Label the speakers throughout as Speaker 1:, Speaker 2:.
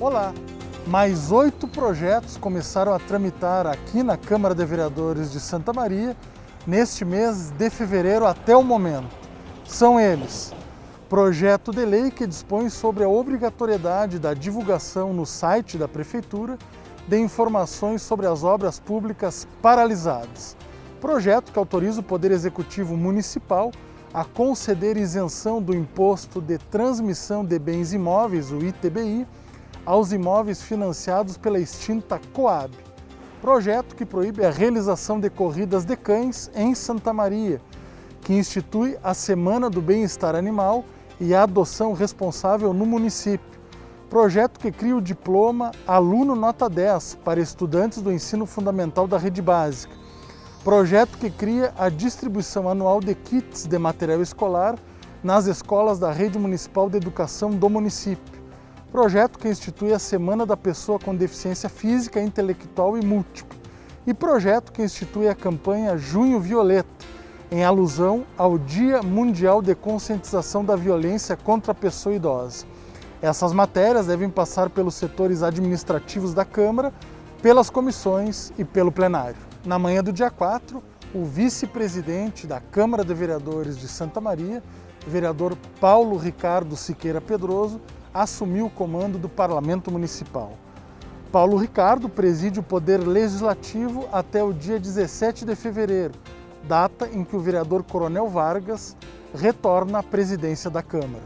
Speaker 1: Olá! Mais oito projetos começaram a tramitar aqui na Câmara de Vereadores de Santa Maria neste mês de fevereiro até o momento. São eles: projeto de lei que dispõe sobre a obrigatoriedade da divulgação no site da Prefeitura de informações sobre as obras públicas paralisadas. Projeto que autoriza o Poder Executivo Municipal a conceder isenção do Imposto de Transmissão de Bens Imóveis, o ITBI, aos imóveis financiados pela extinta Coab. Projeto que proíbe a realização de corridas de cães em Santa Maria, que institui a Semana do Bem-Estar Animal e a adoção responsável no município. Projeto que cria o diploma Aluno Nota 10 para estudantes do ensino fundamental da rede básica. Projeto que cria a distribuição anual de kits de material escolar nas escolas da Rede Municipal de Educação do município projeto que institui a Semana da Pessoa com Deficiência Física, Intelectual e Múltipla, e projeto que institui a campanha Junho Violeta, em alusão ao Dia Mundial de Conscientização da Violência contra a Pessoa Idosa. Essas matérias devem passar pelos setores administrativos da Câmara, pelas comissões e pelo plenário. Na manhã do dia 4, o vice-presidente da Câmara de Vereadores de Santa Maria, vereador Paulo Ricardo Siqueira Pedroso, assumiu o comando do Parlamento Municipal. Paulo Ricardo preside o Poder Legislativo até o dia 17 de fevereiro, data em que o vereador Coronel Vargas retorna à presidência da Câmara.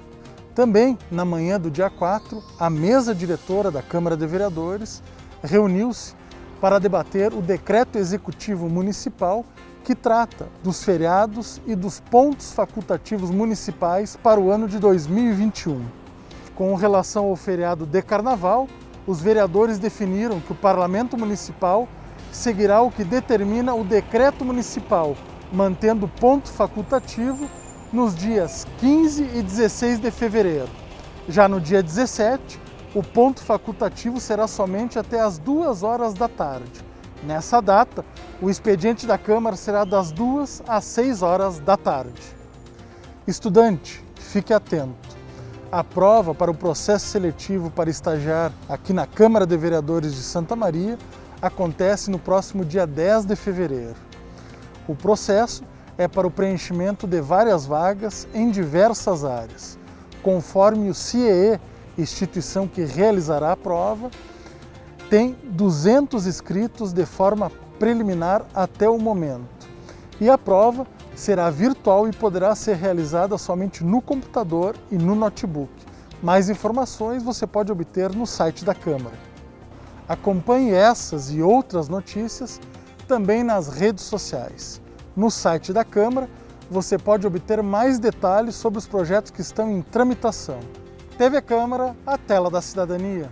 Speaker 1: Também, na manhã do dia 4, a mesa diretora da Câmara de Vereadores reuniu-se para debater o decreto executivo municipal que trata dos feriados e dos pontos facultativos municipais para o ano de 2021. Com relação ao feriado de carnaval, os vereadores definiram que o Parlamento Municipal seguirá o que determina o decreto municipal, mantendo ponto facultativo nos dias 15 e 16 de fevereiro. Já no dia 17, o ponto facultativo será somente até as 2 horas da tarde. Nessa data, o expediente da Câmara será das 2 às 6 horas da tarde. Estudante, fique atento. A prova para o processo seletivo para estagiar aqui na Câmara de Vereadores de Santa Maria acontece no próximo dia 10 de fevereiro. O processo é para o preenchimento de várias vagas em diversas áreas. Conforme o CIEE, instituição que realizará a prova, tem 200 inscritos de forma preliminar até o momento. E a prova será virtual e poderá ser realizada somente no computador e no notebook. Mais informações você pode obter no site da Câmara. Acompanhe essas e outras notícias também nas redes sociais. No site da Câmara você pode obter mais detalhes sobre os projetos que estão em tramitação. TV Câmara, a tela da cidadania.